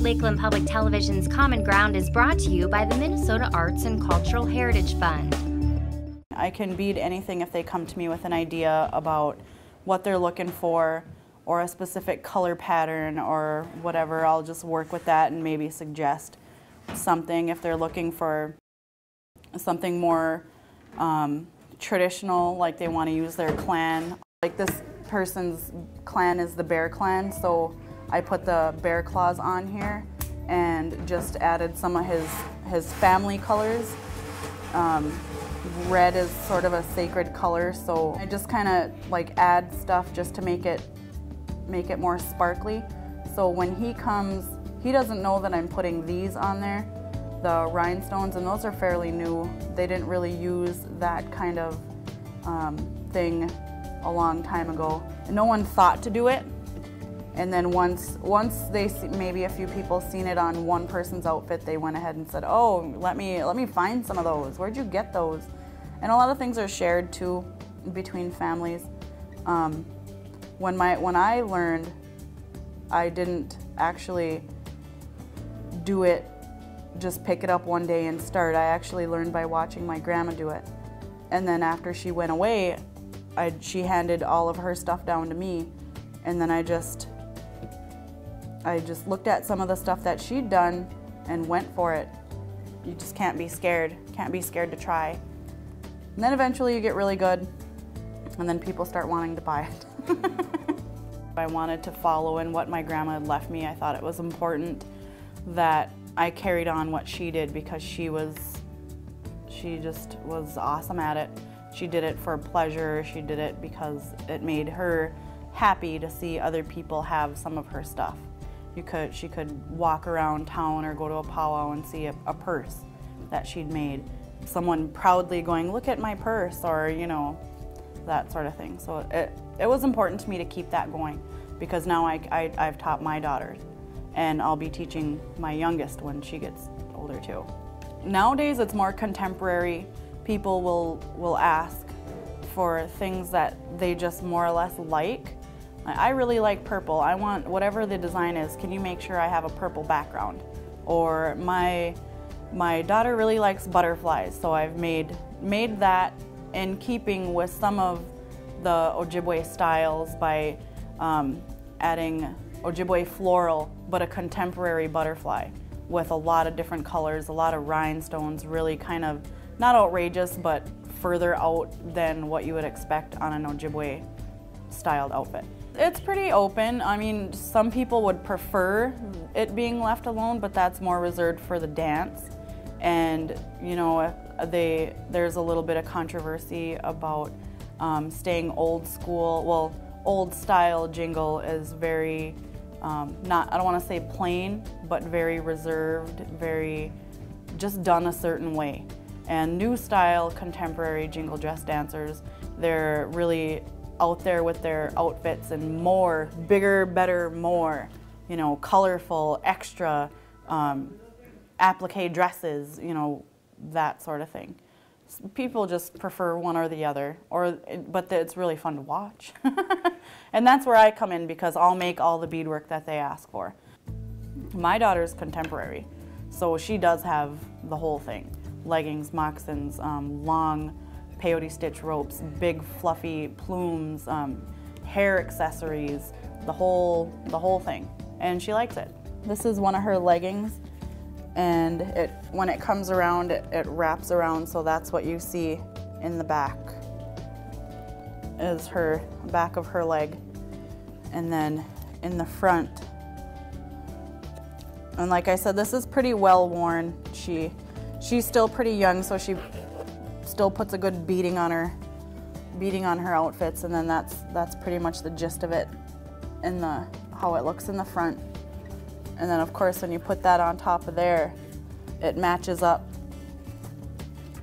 Lakeland Public Television's Common Ground is brought to you by the Minnesota Arts and Cultural Heritage Fund. I can bead anything if they come to me with an idea about what they're looking for or a specific color pattern or whatever. I'll just work with that and maybe suggest something if they're looking for something more um, traditional, like they want to use their clan. Like this person's clan is the Bear Clan, so I put the bear claws on here and just added some of his, his family colors. Um, red is sort of a sacred color, so I just kind of like add stuff just to make it make it more sparkly. So when he comes, he doesn't know that I'm putting these on there, the rhinestones, and those are fairly new. They didn't really use that kind of um, thing a long time ago. And no one thought to do it, and then once once they see, maybe a few people seen it on one person's outfit, they went ahead and said, "Oh, let me let me find some of those. Where'd you get those?" And a lot of things are shared too between families. Um, when my when I learned, I didn't actually do it, just pick it up one day and start. I actually learned by watching my grandma do it. And then after she went away, I, she handed all of her stuff down to me, and then I just I just looked at some of the stuff that she'd done and went for it. You just can't be scared. Can't be scared to try. And then eventually you get really good, and then people start wanting to buy it. I wanted to follow in what my grandma had left me. I thought it was important that I carried on what she did because she was, she just was awesome at it. She did it for pleasure. She did it because it made her happy to see other people have some of her stuff. You could, she could walk around town or go to a powwow and see a, a purse that she'd made. Someone proudly going, look at my purse, or you know, that sort of thing. So it, it was important to me to keep that going because now I, I, I've taught my daughters and I'll be teaching my youngest when she gets older too. Nowadays it's more contemporary. People will, will ask for things that they just more or less like I really like purple. I want whatever the design is, can you make sure I have a purple background? Or my my daughter really likes butterflies, so I've made made that in keeping with some of the Ojibwe styles by um, adding Ojibwe floral, but a contemporary butterfly with a lot of different colors, a lot of rhinestones, really kind of not outrageous, but further out than what you would expect on an Ojibwe styled outfit. It's pretty open. I mean, some people would prefer it being left alone, but that's more reserved for the dance. And, you know, they, there's a little bit of controversy about um, staying old school. Well, old style jingle is very, um, not, I don't want to say plain, but very reserved, very just done a certain way. And new style contemporary jingle dress dancers, they're really out there with their outfits and more, bigger, better, more, you know, colorful, extra, um, applique dresses, you know, that sort of thing. People just prefer one or the other, or but it's really fun to watch. and that's where I come in because I'll make all the beadwork that they ask for. My daughter's contemporary, so she does have the whole thing. Leggings, moccasins, um, long peyote stitch ropes, big fluffy plumes, um, hair accessories, the whole, the whole thing. And she likes it. This is one of her leggings and it when it comes around it, it wraps around so that's what you see in the back is her back of her leg and then in the front and like I said this is pretty well worn she she's still pretty young so she still puts a good beading on her beading on her outfits and then that's that's pretty much the gist of it in the how it looks in the front. And then of course when you put that on top of there it matches up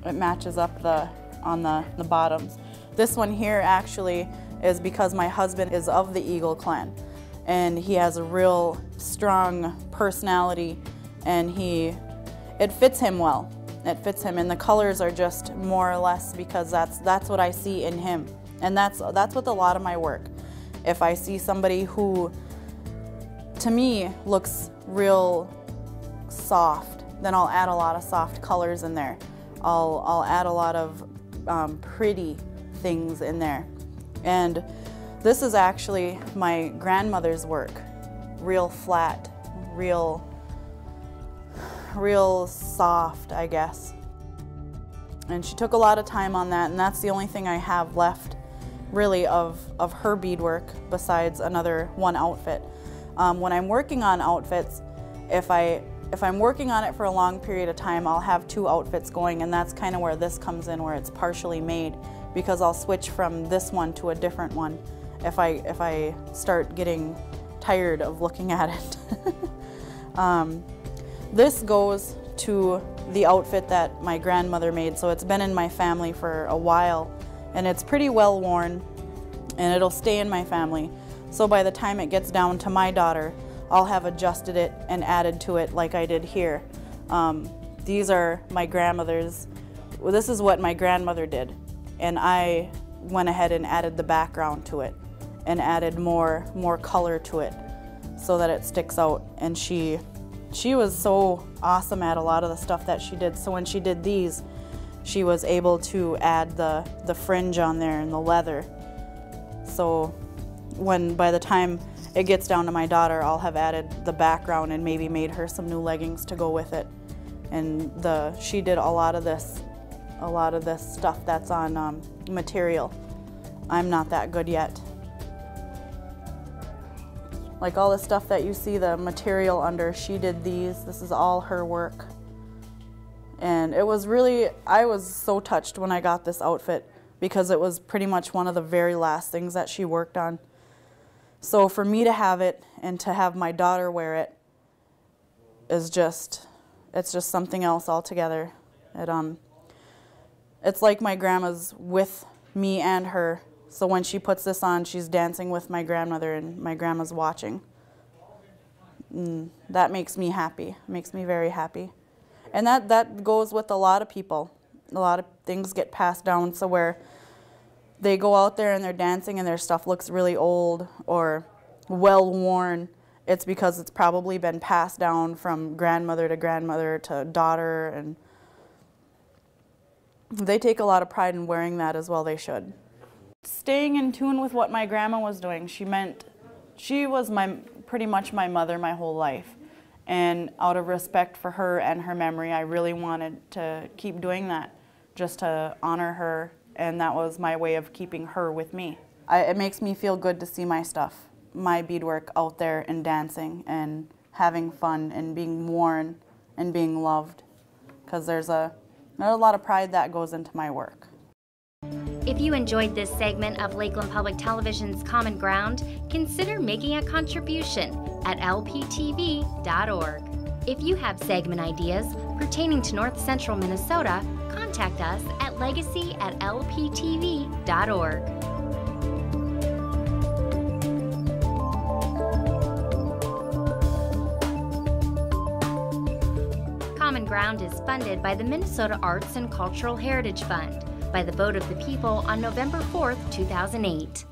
it matches up the on the, the bottoms. This one here actually is because my husband is of the Eagle clan and he has a real strong personality and he it fits him well it fits him and the colors are just more or less because that's that's what I see in him and that's that's with a lot of my work if I see somebody who to me looks real soft, then I'll add a lot of soft colors in there. I'll, I'll add a lot of um, pretty things in there. And this is actually my grandmother's work. Real flat, real, real soft, I guess. And she took a lot of time on that, and that's the only thing I have left really of, of her beadwork besides another one outfit. Um, when I'm working on outfits, if I if I'm working on it for a long period of time, I'll have two outfits going, and that's kind of where this comes in, where it's partially made, because I'll switch from this one to a different one if I if I start getting tired of looking at it. um, this goes to the outfit that my grandmother made, so it's been in my family for a while, and it's pretty well worn, and it'll stay in my family. So by the time it gets down to my daughter, I'll have adjusted it and added to it like I did here. Um, these are my grandmother's. Well, this is what my grandmother did, and I went ahead and added the background to it and added more more color to it so that it sticks out. And she she was so awesome at a lot of the stuff that she did. So when she did these, she was able to add the the fringe on there and the leather. So when by the time it gets down to my daughter, I'll have added the background and maybe made her some new leggings to go with it. And the she did a lot of this, a lot of this stuff that's on um, material. I'm not that good yet. Like all the stuff that you see the material under, she did these. This is all her work. And it was really, I was so touched when I got this outfit because it was pretty much one of the very last things that she worked on. So for me to have it and to have my daughter wear it is just, it's just something else altogether. It, um, it's like my grandma's with me and her. So when she puts this on, she's dancing with my grandmother and my grandma's watching. Mm, that makes me happy, makes me very happy. And that, that goes with a lot of people. A lot of things get passed down so where they go out there and they're dancing and their stuff looks really old or well worn, it's because it's probably been passed down from grandmother to grandmother to daughter and they take a lot of pride in wearing that as well they should. Staying in tune with what my grandma was doing, she meant she was my pretty much my mother my whole life. And out of respect for her and her memory, I really wanted to keep doing that just to honor her and that was my way of keeping her with me. I, it makes me feel good to see my stuff, my beadwork out there and dancing and having fun and being worn and being loved because there's a, there's a lot of pride that goes into my work. If you enjoyed this segment of Lakeland Public Television's Common Ground, consider making a contribution at lptv.org. If you have segment ideas pertaining to North Central Minnesota, contact us at legacy at lptv.org. Common Ground is funded by the Minnesota Arts and Cultural Heritage Fund by the vote of the people on November 4th, 2008.